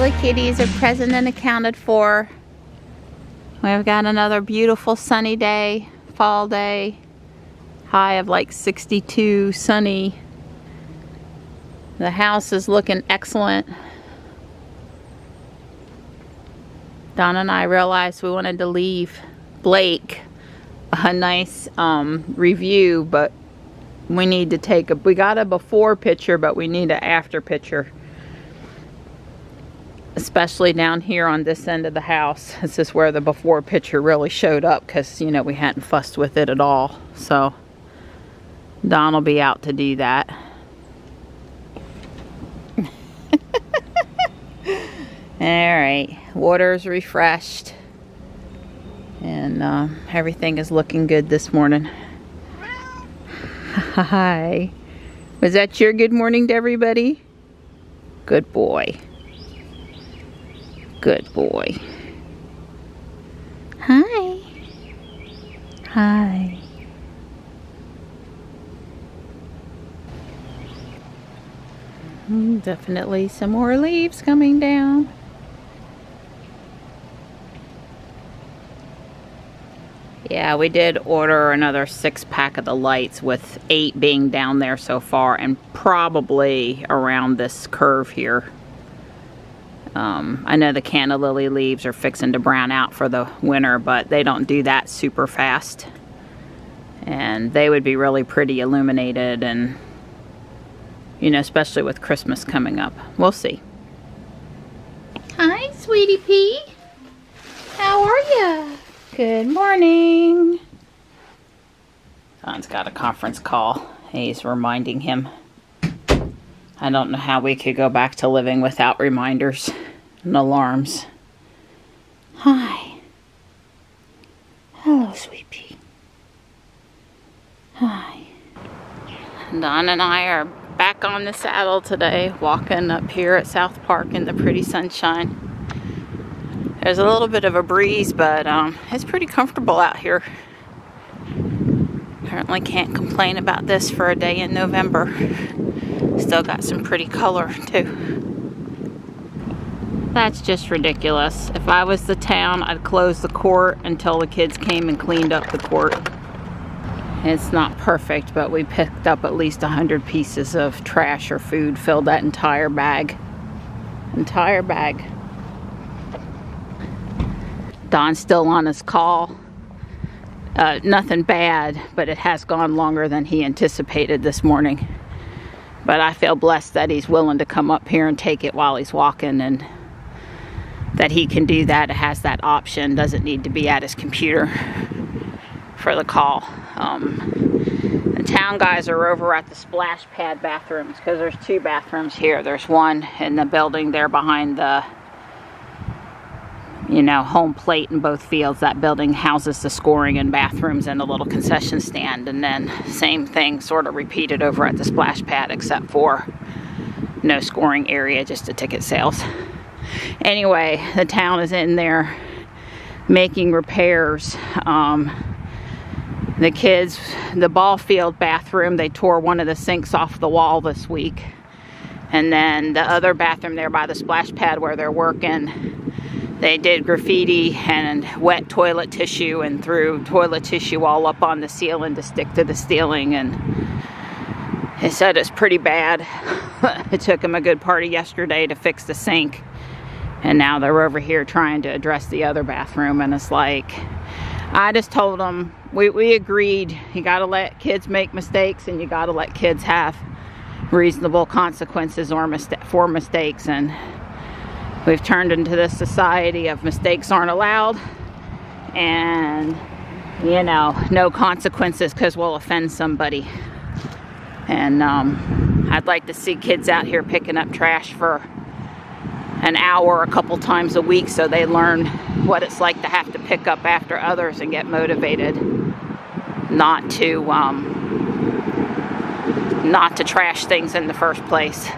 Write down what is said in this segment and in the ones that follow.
All the kitties are present and accounted for. We've got another beautiful sunny day, fall day. High of like 62, sunny. The house is looking excellent. Don and I realized we wanted to leave Blake a nice um, review, but we need to take a, we got a before picture, but we need an after picture especially down here on this end of the house. This is where the before picture really showed up because, you know, we hadn't fussed with it at all. So, Don will be out to do that. Alright, water's refreshed. And uh, everything is looking good this morning. Hi. Was that your good morning to everybody? Good boy. Good boy. Hi. Hi. Mm, definitely some more leaves coming down. Yeah, we did order another six pack of the lights with eight being down there so far and probably around this curve here. Um, I know the canna lily leaves are fixing to brown out for the winter, but they don't do that super fast. And they would be really pretty illuminated and, you know, especially with Christmas coming up. We'll see. Hi, sweetie pea. How are you? Good morning. Don's got a conference call. He's reminding him I don't know how we could go back to living without reminders and alarms. Hi. Hello, sweet pea. Hi. Don and I are back on the saddle today, walking up here at South Park in the pretty sunshine. There's a little bit of a breeze, but um, it's pretty comfortable out here. Apparently can't complain about this for a day in November. Still got some pretty color too. That's just ridiculous. If I was the town, I'd close the court until the kids came and cleaned up the court. It's not perfect, but we picked up at least 100 pieces of trash or food, filled that entire bag. Entire bag. Don's still on his call. Uh, nothing bad, but it has gone longer than he anticipated this morning. But I feel blessed that he's willing to come up here and take it while he's walking and that he can do that. Has that option, doesn't need to be at his computer for the call. Um, the town guys are over at the splash pad bathrooms because there's two bathrooms here. There's one in the building there behind the you know, home plate in both fields. That building houses the scoring and bathrooms and a little concession stand. And then same thing sort of repeated over at the splash pad except for no scoring area, just a ticket sales. Anyway, the town is in there making repairs. Um, the kids, the ball field bathroom, they tore one of the sinks off the wall this week. And then the other bathroom there by the splash pad where they're working, they did graffiti and wet toilet tissue and threw toilet tissue all up on the ceiling to stick to the ceiling and he said it's pretty bad. it took him a good party yesterday to fix the sink and now they're over here trying to address the other bathroom and it's like I just told them we, we agreed you got to let kids make mistakes and you got to let kids have reasonable consequences or for mistakes and we've turned into this society of mistakes aren't allowed and you know no consequences because we'll offend somebody. And um, I'd like to see kids out here picking up trash for an hour a couple times a week so they learn what it's like to have to pick up after others and get motivated not to um, not to trash things in the first place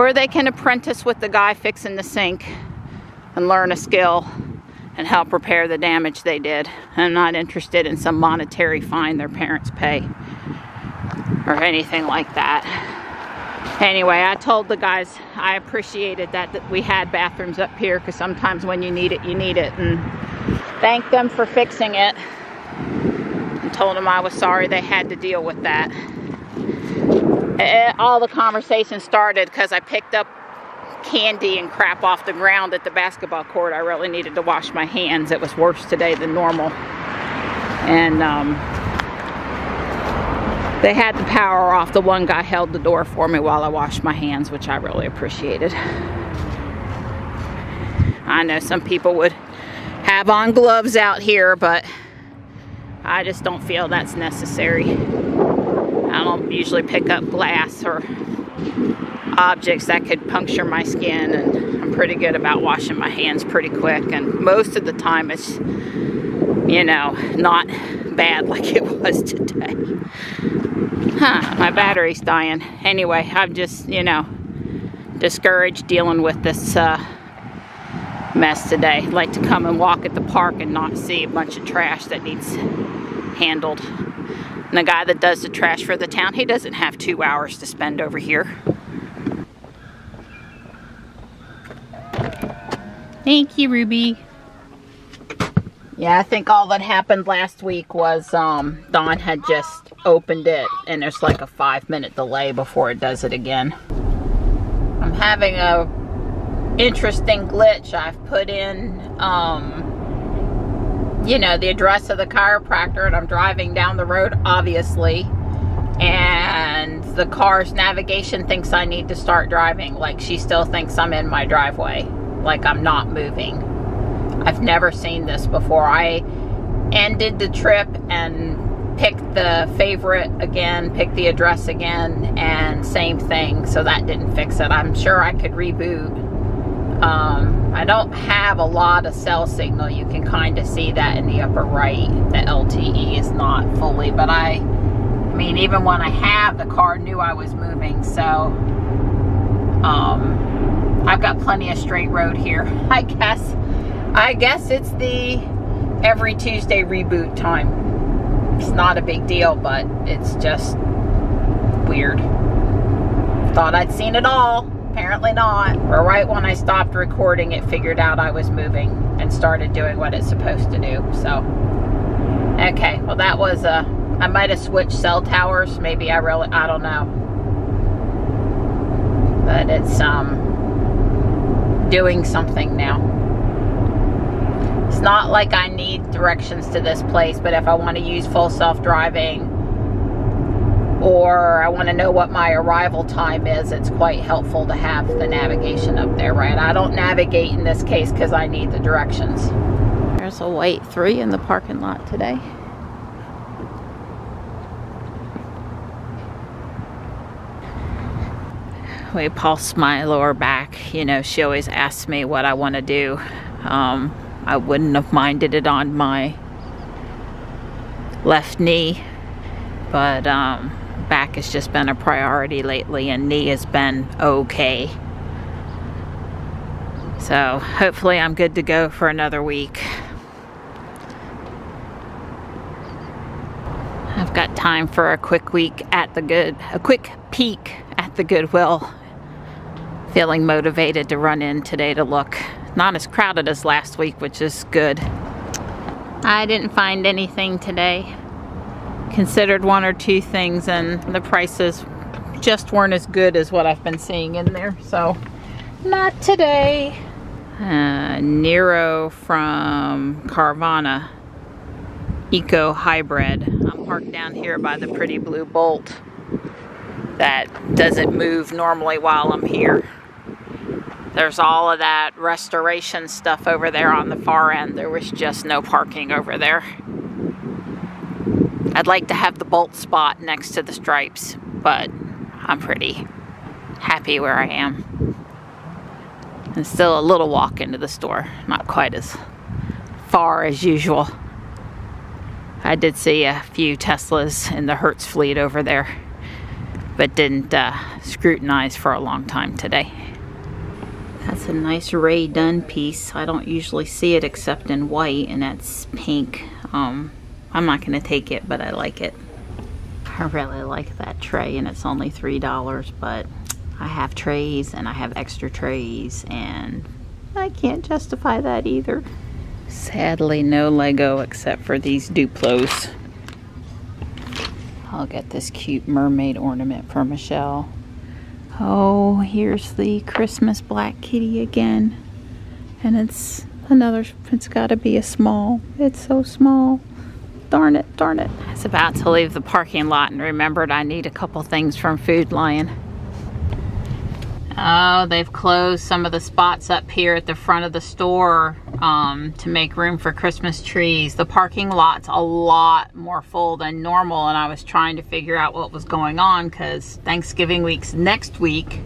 where they can apprentice with the guy fixing the sink and learn a skill and help repair the damage they did. I'm not interested in some monetary fine their parents pay or anything like that. Anyway, I told the guys I appreciated that, that we had bathrooms up here because sometimes when you need it, you need it. And thanked them for fixing it. And told them I was sorry they had to deal with that. All the conversation started because I picked up candy and crap off the ground at the basketball court. I really needed to wash my hands. It was worse today than normal. And um, they had the power off. The one guy held the door for me while I washed my hands, which I really appreciated. I know some people would have on gloves out here, but I just don't feel that's necessary. Usually pick up glass or objects that could puncture my skin and I'm pretty good about washing my hands pretty quick and most of the time it's you know not bad like it was today. Huh my battery's dying. Anyway I'm just you know discouraged dealing with this uh, mess today. I'd like to come and walk at the park and not see a bunch of trash that needs handled and the guy that does the trash for the town he doesn't have two hours to spend over here Thank you, Ruby. Yeah, I think all that happened last week was um, Don had just opened it and there's like a five minute delay before it does it again. I'm having a interesting glitch. I've put in, um, you know, the address of the chiropractor and I'm driving down the road, obviously. And the car's navigation thinks I need to start driving. Like she still thinks I'm in my driveway like I'm not moving. I've never seen this before. I ended the trip and picked the favorite again, picked the address again, and same thing. So that didn't fix it. I'm sure I could reboot. Um, I don't have a lot of cell signal. You can kind of see that in the upper right. The LTE is not fully, but I, I mean, even when I have, the car knew I was moving. So, um, I've got plenty of straight road here. I guess, I guess it's the every Tuesday reboot time. It's not a big deal, but it's just weird. Thought I'd seen it all. Apparently not. Or right when I stopped recording, it figured out I was moving and started doing what it's supposed to do. So, okay. Well, that was a. I might have switched cell towers. Maybe I really. I don't know. But it's um doing something now. It's not like I need directions to this place, but if I want to use full self-driving or I want to know what my arrival time is, it's quite helpful to have the navigation up there, right? I don't navigate in this case because I need the directions. There's a white 3 in the parking lot today. we pulse my lower back. You know, she always asks me what I want to do. Um, I wouldn't have minded it on my left knee, but um, back has just been a priority lately, and knee has been okay. So hopefully I'm good to go for another week. I've got time for a quick week at the good, a quick peek at the Goodwill feeling motivated to run in today to look. Not as crowded as last week, which is good. I didn't find anything today. Considered one or two things and the prices just weren't as good as what I've been seeing in there. So, not today. Uh, Niro from Carvana Eco Hybrid. I'm parked down here by the pretty blue bolt that doesn't move normally while I'm here. There's all of that restoration stuff over there on the far end. There was just no parking over there. I'd like to have the bolt spot next to the stripes, but I'm pretty happy where I am. And still a little walk into the store, not quite as far as usual. I did see a few Teslas in the Hertz fleet over there, but didn't uh, scrutinize for a long time today. That's a nice Rae Dunn piece. I don't usually see it except in white and that's pink. Um, I'm not going to take it, but I like it. I really like that tray and it's only $3, but I have trays and I have extra trays and I can't justify that either. Sadly, no Lego except for these Duplos. I'll get this cute mermaid ornament for Michelle. Oh, here's the Christmas black kitty again. And it's another, it's gotta be a small. It's so small. Darn it, darn it. I was about to leave the parking lot and remembered I need a couple things from Food Lion. Oh, they've closed some of the spots up here at the front of the store um, to make room for Christmas trees. The parking lot's a lot more full than normal and I was trying to figure out what was going on because Thanksgiving week's next week.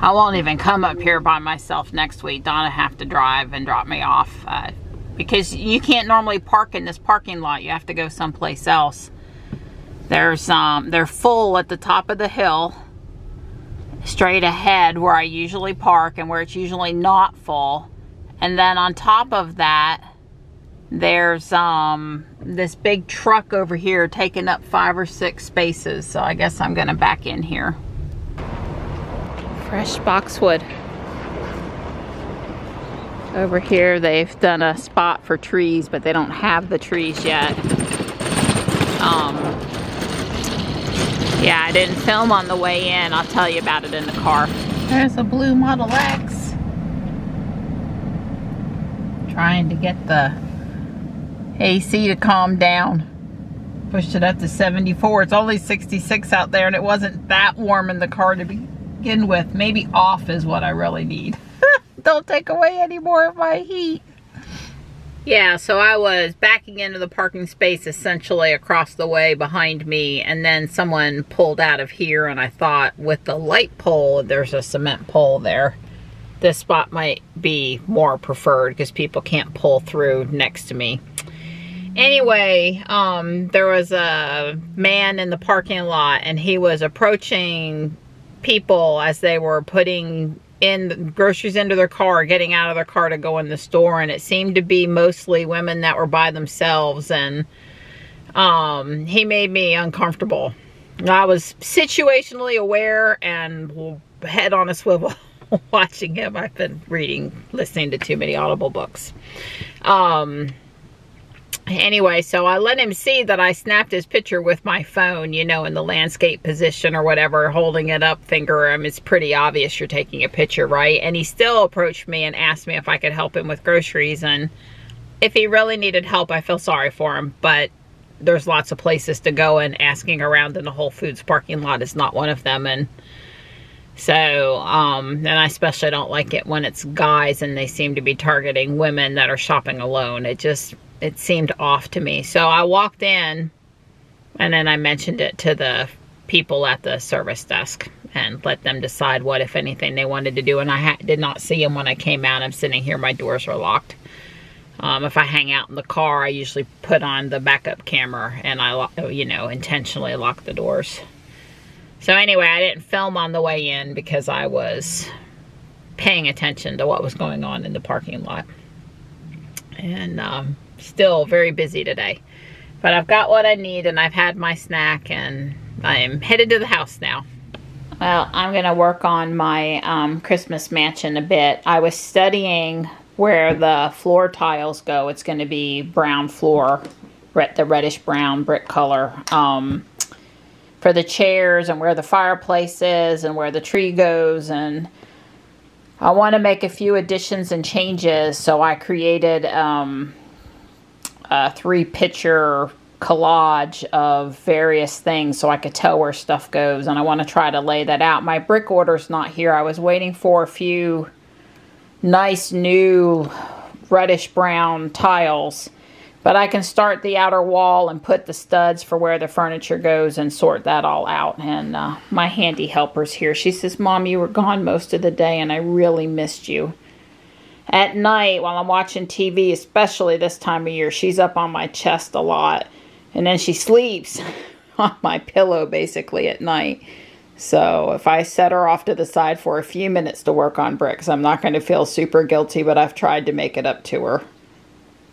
I won't even come up here by myself next week. Donna have to drive and drop me off uh, because you can't normally park in this parking lot. You have to go someplace else. There's um, They're full at the top of the hill straight ahead where I usually park and where it's usually not full. And then on top of that, there's um, this big truck over here taking up five or six spaces. So I guess I'm gonna back in here. Fresh boxwood. Over here they've done a spot for trees, but they don't have the trees yet. Um, yeah, I didn't film on the way in. I'll tell you about it in the car. There's a blue Model X. Trying to get the AC to calm down. Pushed it up to 74. It's only 66 out there and it wasn't that warm in the car to begin with. Maybe off is what I really need. Don't take away any more of my heat. Yeah, so I was backing into the parking space essentially across the way behind me, and then someone pulled out of here, and I thought with the light pole, there's a cement pole there, this spot might be more preferred because people can't pull through next to me. Anyway, um, there was a man in the parking lot, and he was approaching people as they were putting in groceries into their car, getting out of their car to go in the store. And it seemed to be mostly women that were by themselves. And um, he made me uncomfortable. I was situationally aware and head on a swivel watching him. I've been reading, listening to too many Audible books. Um, anyway, so I let him see that I snapped his picture with my phone, you know, in the landscape position or whatever, holding it up, finger him. It's pretty obvious you're taking a picture, right? And he still approached me and asked me if I could help him with groceries. And if he really needed help, I feel sorry for him. But there's lots of places to go and asking around in the Whole Foods parking lot is not one of them. And so, um, and I especially don't like it when it's guys and they seem to be targeting women that are shopping alone. It just it seemed off to me. So I walked in and then I mentioned it to the people at the service desk and let them decide what, if anything, they wanted to do. And I did not see them when I came out. I'm sitting here, my doors are locked. Um, if I hang out in the car, I usually put on the backup camera and I, you know, intentionally lock the doors. So anyway, I didn't film on the way in because I was paying attention to what was going on in the parking lot. And um, still very busy today. But I've got what I need and I've had my snack and I'm headed to the house now. Well, I'm going to work on my um, Christmas mansion a bit. I was studying where the floor tiles go. It's going to be brown floor, the reddish brown brick color. Um, for the chairs and where the fireplace is and where the tree goes and I want to make a few additions and changes so I created um, a three picture collage of various things so I could tell where stuff goes and I want to try to lay that out. My brick order's not here. I was waiting for a few nice new reddish brown tiles but I can start the outer wall and put the studs for where the furniture goes and sort that all out. And uh, my handy helper's here. She says, Mom, you were gone most of the day and I really missed you at night while I'm watching TV, especially this time of year, she's up on my chest a lot. And then she sleeps on my pillow basically at night. So if I set her off to the side for a few minutes to work on bricks, I'm not going to feel super guilty, but I've tried to make it up to her.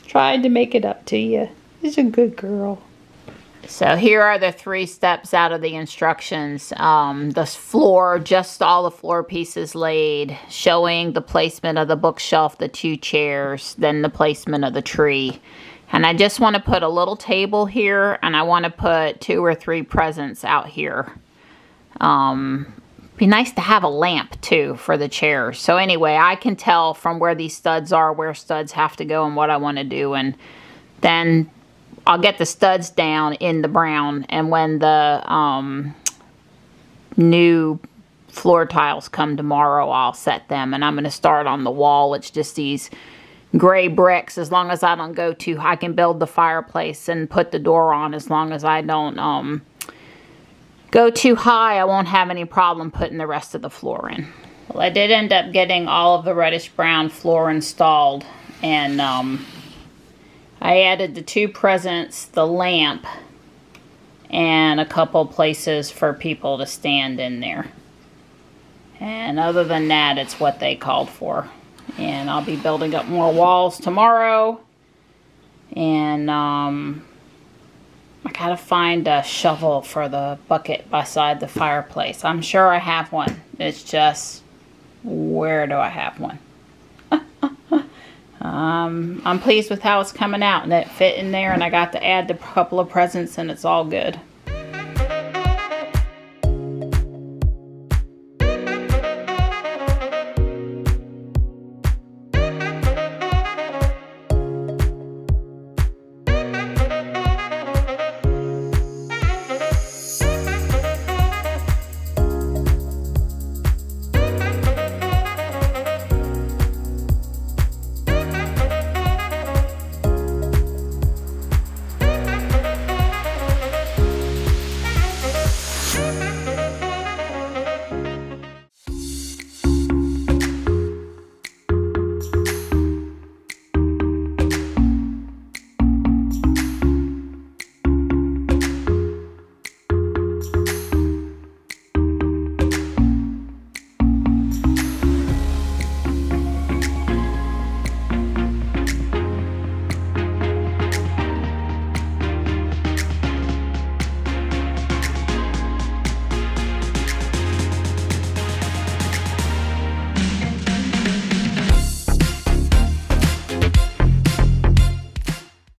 Tried to make it up to you. She's a good girl. So here are the three steps out of the instructions. Um, the floor, just all the floor pieces laid, showing the placement of the bookshelf, the two chairs, then the placement of the tree. And I just want to put a little table here and I want to put two or three presents out here. Um, be nice to have a lamp too for the chairs. So anyway, I can tell from where these studs are, where studs have to go and what I want to do. And then I'll get the studs down in the brown. And when the um, new floor tiles come tomorrow, I'll set them. And I'm going to start on the wall. It's just these gray bricks as long as I don't go too I can build the fireplace and put the door on as long as I don't um, go too high I won't have any problem putting the rest of the floor in. Well I did end up getting all of the reddish brown floor installed and um, I added the two presents, the lamp, and a couple places for people to stand in there. And other than that, it's what they called for. And I'll be building up more walls tomorrow. And um, I gotta find a shovel for the bucket beside the fireplace. I'm sure I have one. It's just where do I have one um, I'm pleased with how it's coming out and it fit in there and I got to add the couple of presents and it's all good